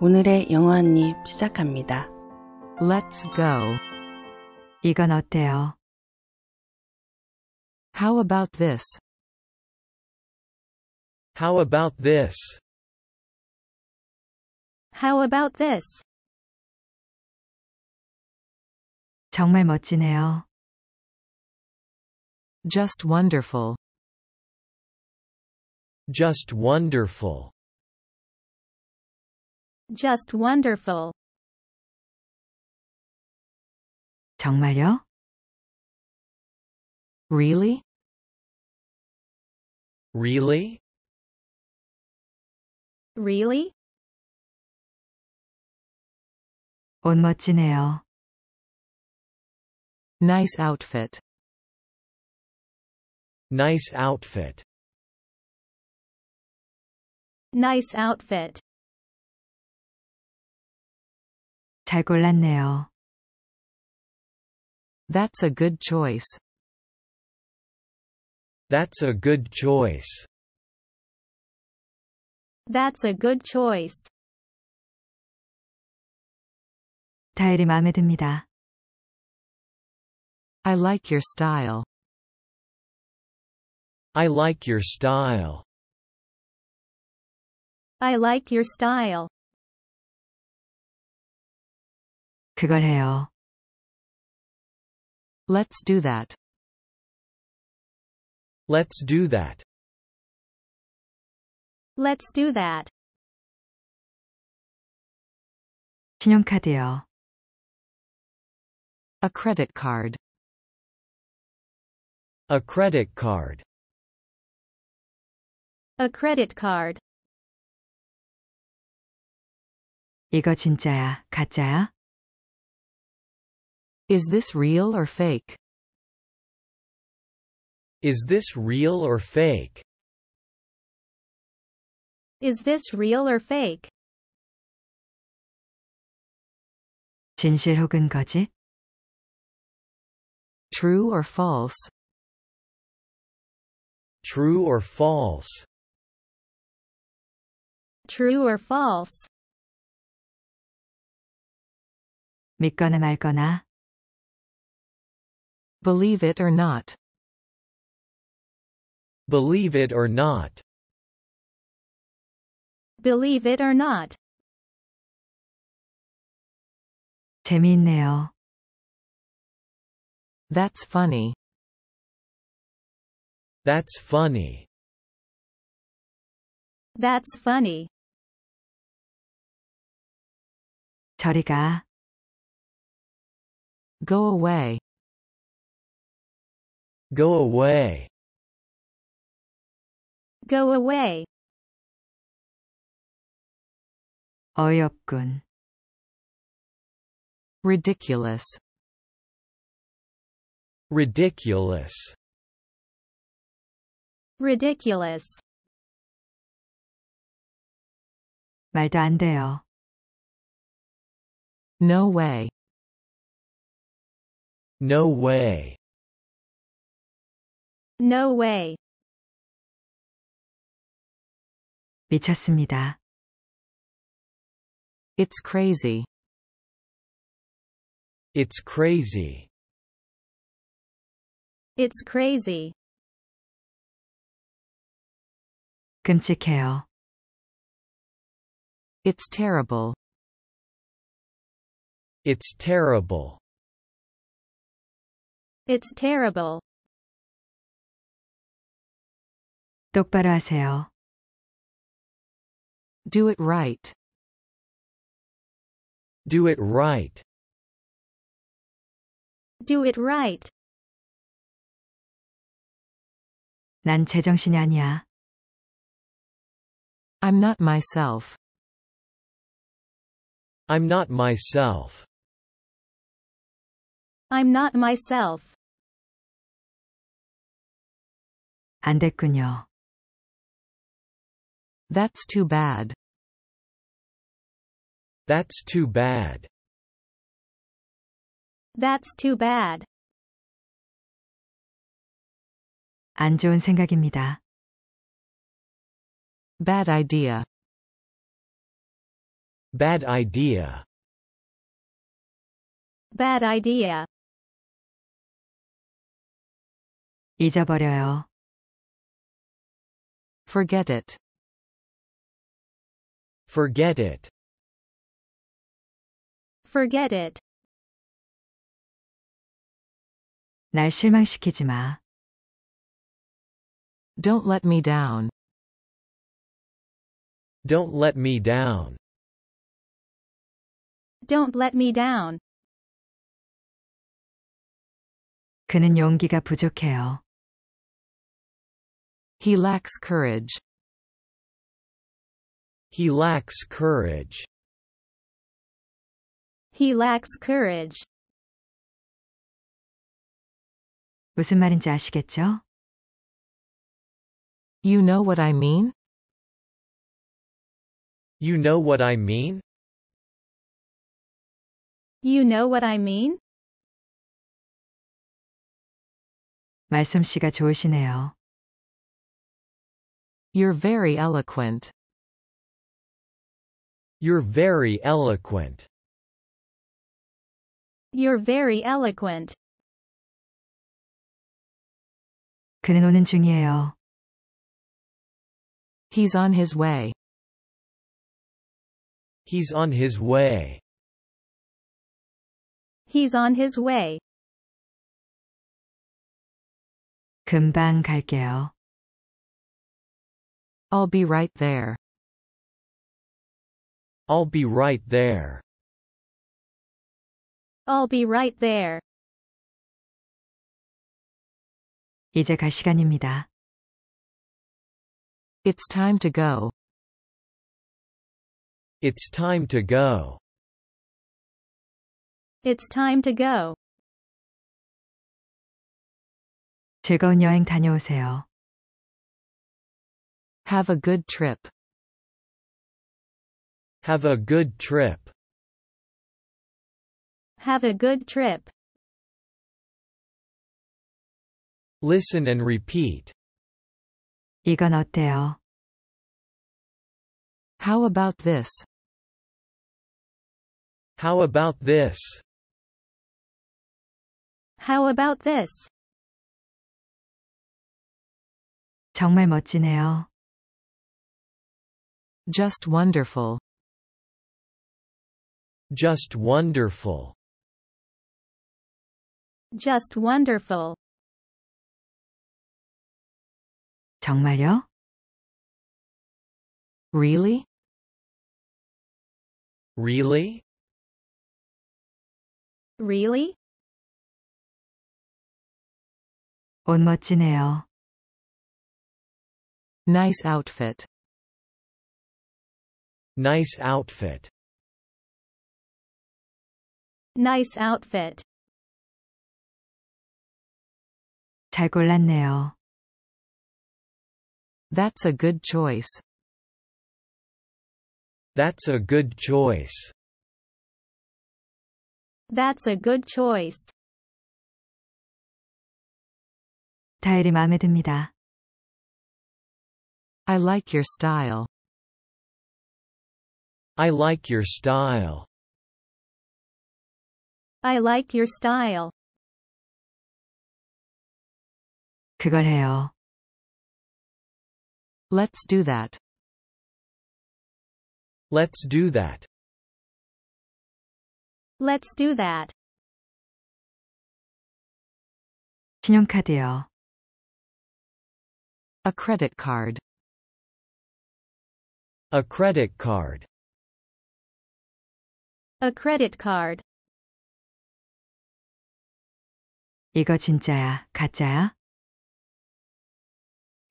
오늘의 영어 한입 시작합니다. Let's go. 이건 어때요? How about this? How about this? How about this? 정말 멋지네요. Just wonderful. Just wonderful. Just wonderful. 정말요? Really? Really? Really? 옷 멋지네요. Nice outfit. Nice outfit. Nice outfit. 잘 골랐네요. That's a good choice. That's a good choice. That's a good choice. 스타일이 마음에 듭니다. I like your style. I like your style. I like your style. 그걸 해요. Let's do that. Let's do that. Let's do that. 신용카드요. A credit card. A credit card. A credit card. 이거 진짜야, 가짜야? Is this real or fake? Is this real or fake? Is this real or fake? 진실 혹은 거짓? True or false? True or false? True or false? 믿거나 말거나, Believe it or not. Believe it or not. Believe it or not. 재미있네요. That's funny. That's funny. That's funny. 저리 가. Go away. Go away. Go away. 어이없군. Ridiculous. Ridiculous. Ridiculous. 말도 안 돼요. No way. No way. No way. 미쳤습니다. It's crazy. It's crazy. It's crazy. 끔찍해요. It's terrible. It's terrible. It's terrible. 똑바로 하세요. Do it right. Do it right. Do it right. 난 제정신이 아니야. I'm not myself. I'm not myself. I'm not myself. 안 됐군요. That's too bad. That's too bad. That's too bad. 안 좋은 생각입니다. Bad idea. Bad idea. Bad idea. 잊어버려요. Forget it. Forget it. Forget it. 날 실망시키지 마. Don't let me down. Don't let me down. Don't let me down. 그는 용기가 부족해요. He lacks courage. He lacks courage. He lacks courage. 무슨 말인지 아시겠죠? You know what I mean? You know what I mean? You know what I mean? 말솜씨가 좋으시네요. You're very eloquent. You're very eloquent. You're very eloquent. 그는 오는 중이에요. He's on his way. He's on his way. He's on his way. 금방 갈게요. I'll be right there. I'll be right there. I'll be right there. 이제 갈 시간입니다. It's time to go. It's time to go. It's time to go. 즐거운 여행 다녀오세요. Have a good trip. Have a good trip. Have a good trip. Listen and repeat. 이건 어때요? How about this? How about this? How about this? 정말 멋지네요. Just wonderful. Just wonderful. Just wonderful. 정말요? Really? Really? Really? 옷 멋지네요. Nice outfit. Nice outfit. Nice outfit. 잘 골랐네요. That's a good choice. That's a good choice. That's a good choice. 스타일이 마음에 듭니다. I like your style. I like your style. I like your style. 그걸 해요. Let's do that. Let's do that. Let's do that. 신용카드요. A credit card. A credit card. A credit card. 이거 진짜야, 가짜야?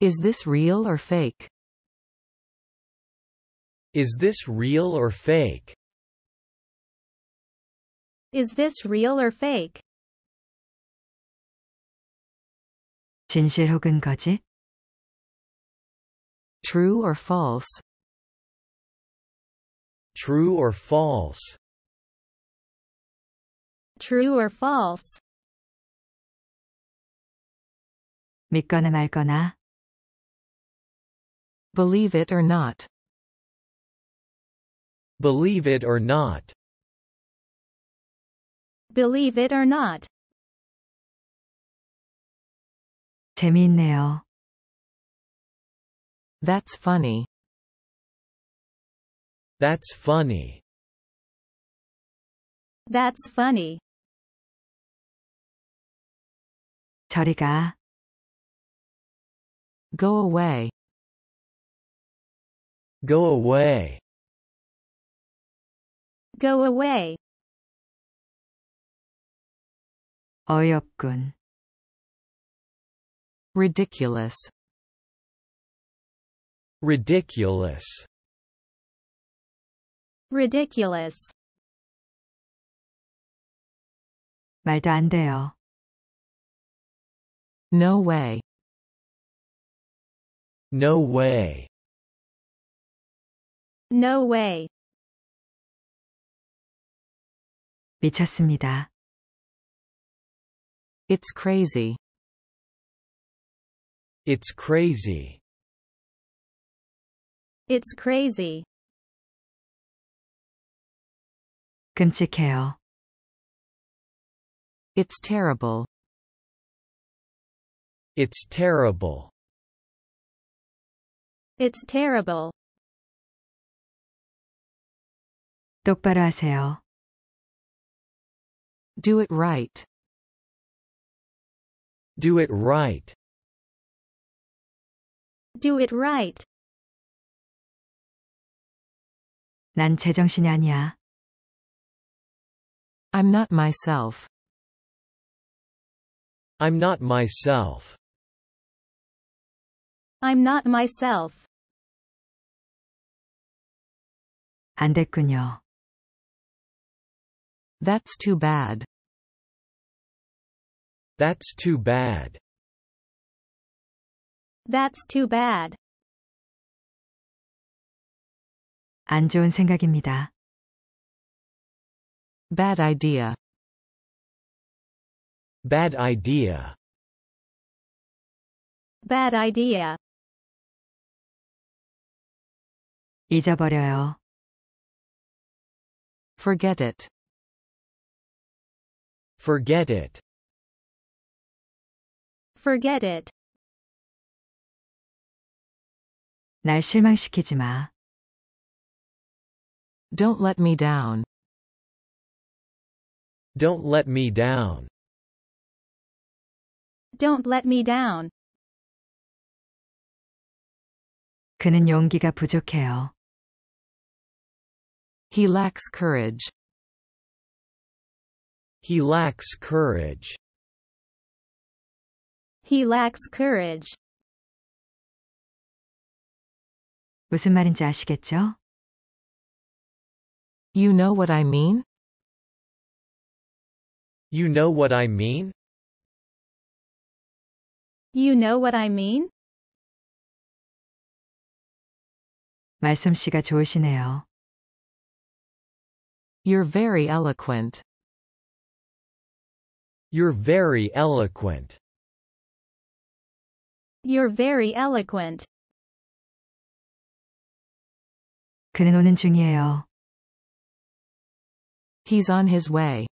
Is this real or fake? Is this real or fake? Is this real or fake? 진실 혹은 거짓? True or false? True or false? True or false? 믿거나 말거나, Believe it or not. Believe it or not. Believe it or not. 재미있네요. That's funny. That's funny. That's funny. 저리 가. Go away. Go away. Go away. 어이없군. Ridiculous. Ridiculous. Ridiculous. 말도 안 돼요. No way. No way. No way. 미쳤습니다. It's crazy. It's crazy. It's crazy. 끔찍해요. It's terrible. It's terrible. It's terrible. 똑바로 하세요. Do it right. Do it right. Do it right. 난 제정신이 아니야. I'm not myself. I'm not myself. I'm not myself. 안 됐군요. That's too bad. That's too bad. That's too bad. 안 좋은 생각입니다. Bad idea. Bad idea. Bad idea. 잊어버려요. Forget it. Forget it. Forget it. 날 실망시키지 마. Don't let me down. Don't let me down. Don't let me down. 그는 용기가 부족해요. He lacks courage. He lacks courage. He lacks courage. 무슨 말인지 아시겠죠? You know what I mean? You know what I mean? You know what I mean? 말솜씨가 좋으시네요. You're very eloquent. You're very eloquent. You're very eloquent. 그는 오는 중이에요. He's on his way.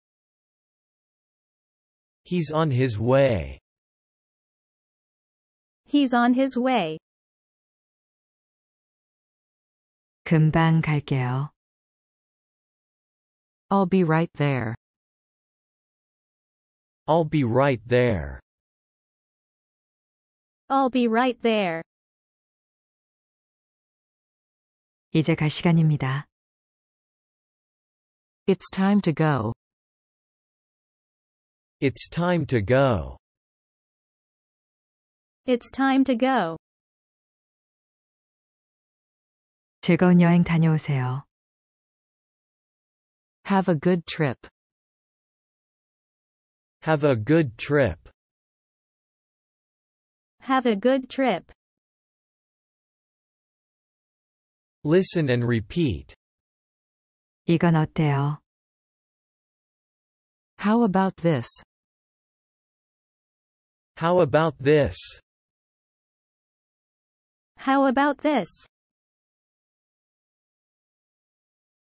He's on his way. He's on his way. 금방 갈게요. I'll be right there. I'll be right there. I'll be right there. 이제 갈 시간입니다. It's time to go. It's time to go. It's time to go. 즐거운 여행 다녀오세요. Have a good trip. Have a good trip. Have a good trip. Listen and repeat. 이건 어때요? How about this? How about this? How about this?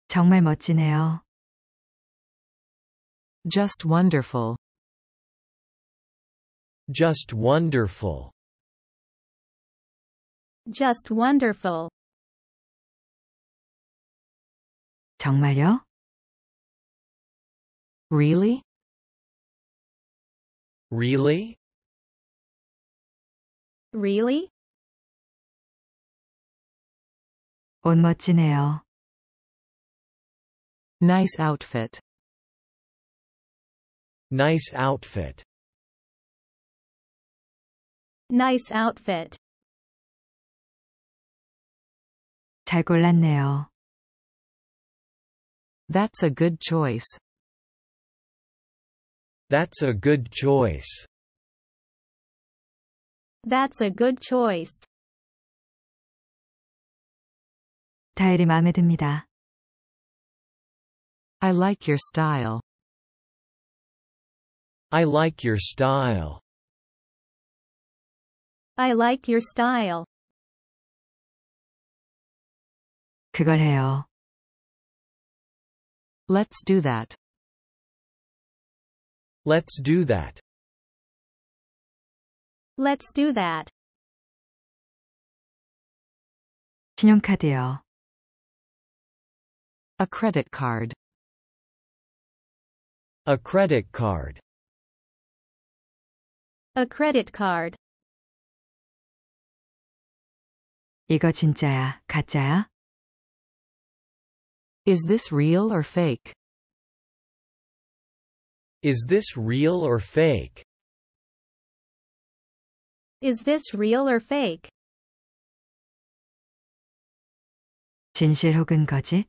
정말 멋지네요. Just wonderful. Just wonderful. Just wonderful. 정말요? Really? Really? Really? 옷 멋지네요. Nice outfit. Nice outfit. Nice outfit. 잘 골랐네요. That's a good choice. That's a good choice. That's a good choice. 스타일이 마음에 듭니다. I like your style. I like your style. I like your style. 그걸 해요. Let's do that. Let's do that. Let's do that. 신용카드요. A credit card. A credit card. A credit card. 이거 진짜야, 가짜야? Is this real or fake? Is this real or fake? Is this real or fake? 진실 혹은 거짓?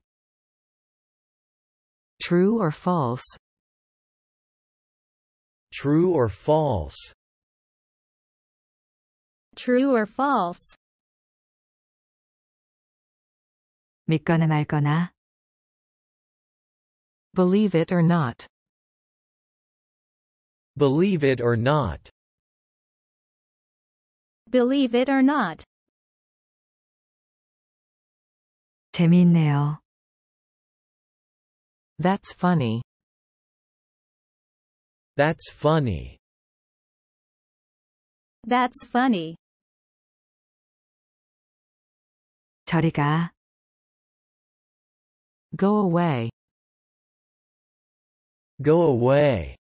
True or false? True or false? True or false? 믿거나 말거나, Believe it or not. Believe it or not. Believe it or not. 재미있네요. That's funny. That's funny. That's funny. 저리 가. Go away. Go away.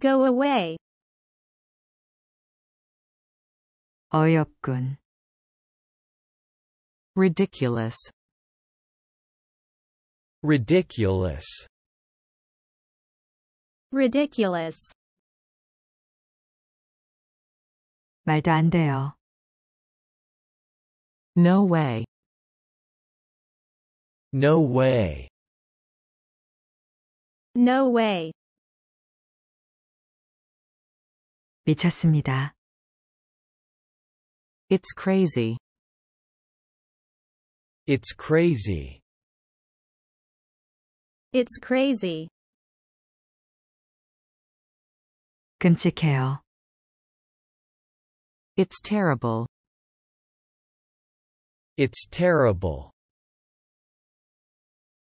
Go away. 어이없군. Ridiculous. Ridiculous. Ridiculous. 말도 안 돼요. No way. No way. No way. 미쳤습니다. It's crazy. It's crazy. It's crazy. 끔찍해요. It's terrible. It's terrible.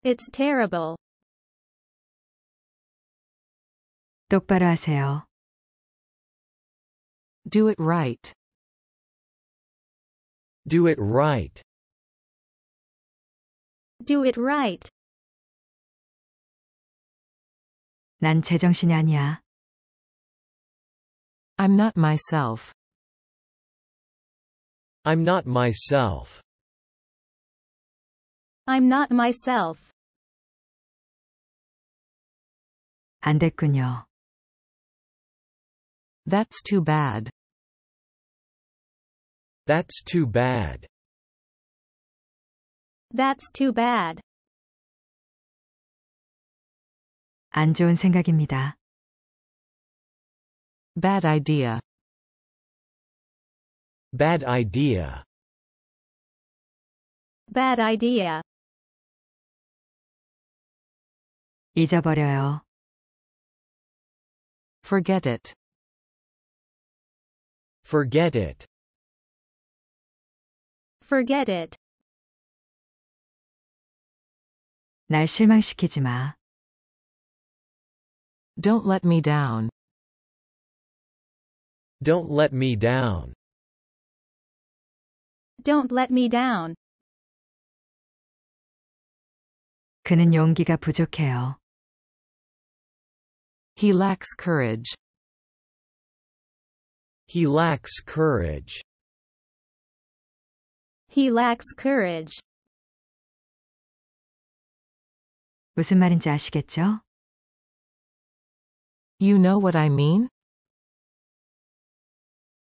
It's terrible. 똑바로 하세요. Do it right. Do it right. Do it right. 난 제정신이 아니야. I'm not myself. I'm not myself. I'm not myself. 안 됐군요. That's too bad. That's too bad. That's too bad. 안 좋은 생각입니다. Bad idea. Bad idea. Bad idea. 잊어버려요. Forget it. Forget it. Forget it. 날 실망시키지 마. Don't let me down. Don't let me down. Don't let me down. 그는 용기가 부족해요. He lacks courage. He lacks courage. He lacks courage. 무슨 말인지 아시겠죠? You know what I mean?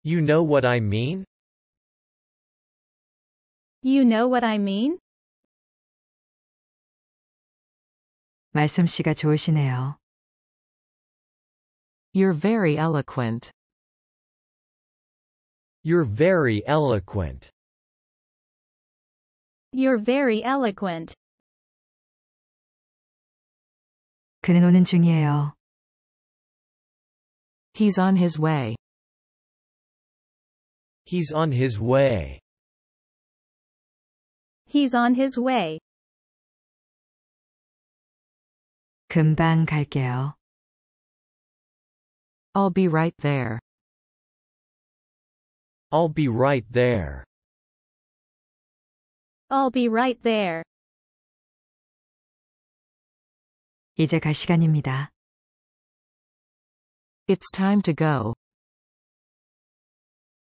You know what I mean? You know what I mean? 말솜씨가 좋으시네요. You're very eloquent. You're very eloquent. You're very eloquent. 그는 오는 중이에요. He's on his way. He's on his way. He's on his way. 금방 갈게요. I'll be right there. I'll be right there. I'll be right there. 이제 갈 시간입니다. It's time to go.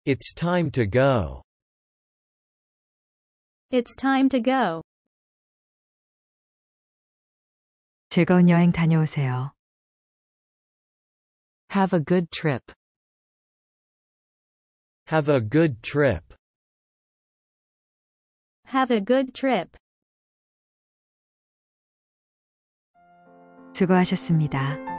It's time to go. It's time to go. 즐거운 여행 다녀오세요. Have a good trip. Have a good trip. Have a good trip. 수고하셨습니다.